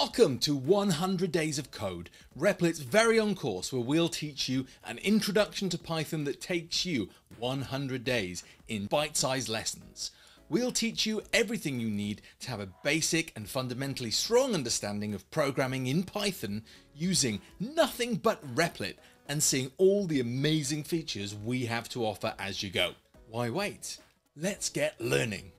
Welcome to 100 Days of Code, Replit's very own course where we'll teach you an introduction to Python that takes you 100 days in bite-sized lessons. We'll teach you everything you need to have a basic and fundamentally strong understanding of programming in Python using nothing but Replit and seeing all the amazing features we have to offer as you go. Why wait? Let's get learning.